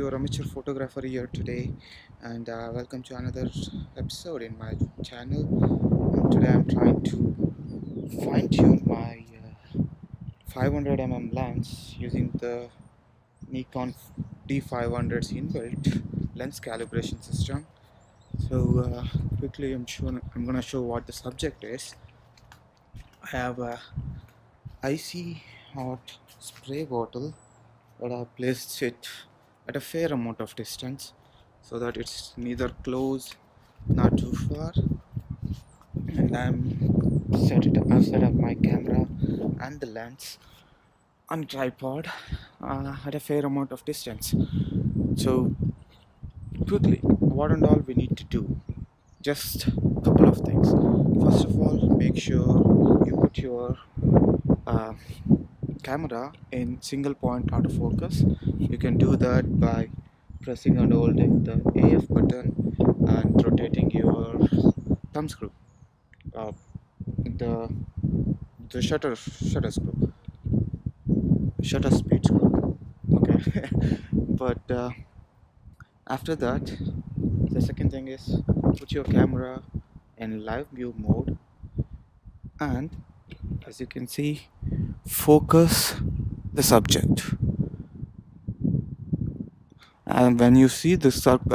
your amateur photographer here today and uh, welcome to another episode in my channel. And today I'm trying to fine-tune my uh, 500mm lens using the Nikon D500's inbuilt lens calibration system. So uh, quickly I'm sure I'm gonna show what the subject is. I have a icy hot spray bottle but I placed it at a fair amount of distance so that it's neither close nor too far. And I'm set it I've set up my camera and the lens on tripod uh, at a fair amount of distance. So quickly what and all we need to do? Just a couple of things. First of all make sure you put your uh, camera in single point autofocus. You can do that by pressing and holding the AF button and rotating your thumb screw uh, the the shutter shutter screw shutter speed screw okay? But uh, after that the second thing is put your camera in live view mode. And as you can see focus the subject. And when you see the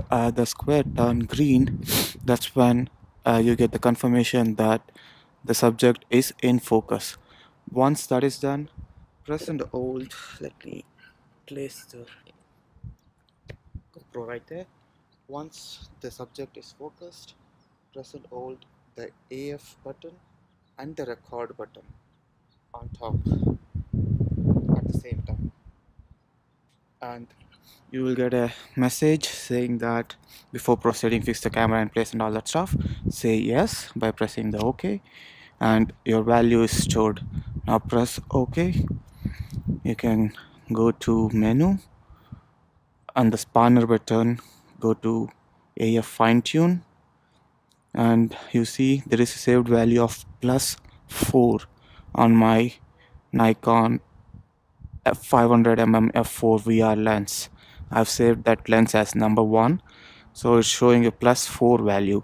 uh, the square turn green that's when uh, you get the confirmation that the subject is in focus. Once that is done press and hold. Let me place the GoPro right there. Once the subject is focused press and hold the AF button and the record button on top at the same time. And you will get a message saying that before proceeding fix the camera in place and all that stuff. Say yes by pressing the ok and your value is stored. Now press ok you can go to menu. And the spanner button go to AF fine tune. And you see there is a saved value of plus 4 on my Nikon f500mm f4 VR lens. I've saved that lens as number one so it's showing a plus 4 value.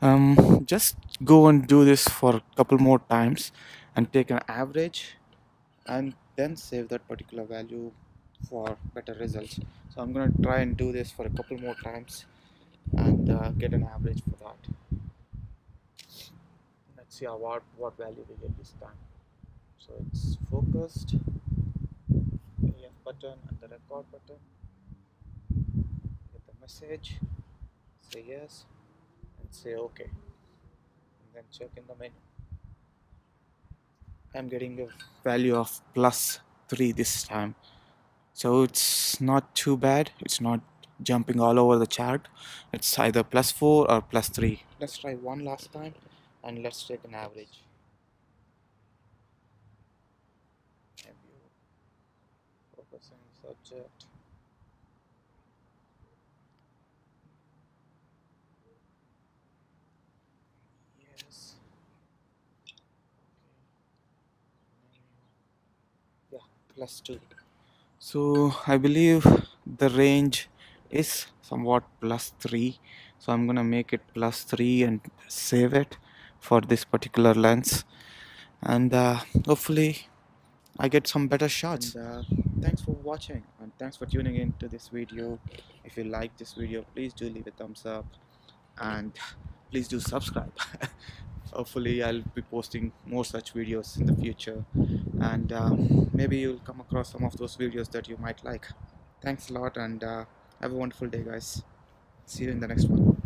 Um, just go and do this for a couple more times and take an average and then save that particular value for better results. So I'm gonna try and do this for a couple more times and uh, get an average for that. Let's see what, what value we get this time so it's focused. AF button and the record button. Get the message. Say yes and say okay. And then check in the menu. I'm getting a value of plus 3 this time. So it's not too bad. It's not jumping all over the chart. It's either plus 4 or plus 3 let's try one last time and let's take an average subject yes. Yeah plus 2 so I believe the range is somewhat plus 3 so I'm gonna make it plus 3 and save it for this particular lens. And uh, hopefully I get some better shots. And, uh, thanks for watching and thanks for tuning in to this video. If you like this video please do leave a thumbs up and please do subscribe. Hopefully I'll be posting more such videos in the future. And uh, maybe you'll come across some of those videos that you might like. Thanks a lot and uh, have a wonderful day guys. See you in the next one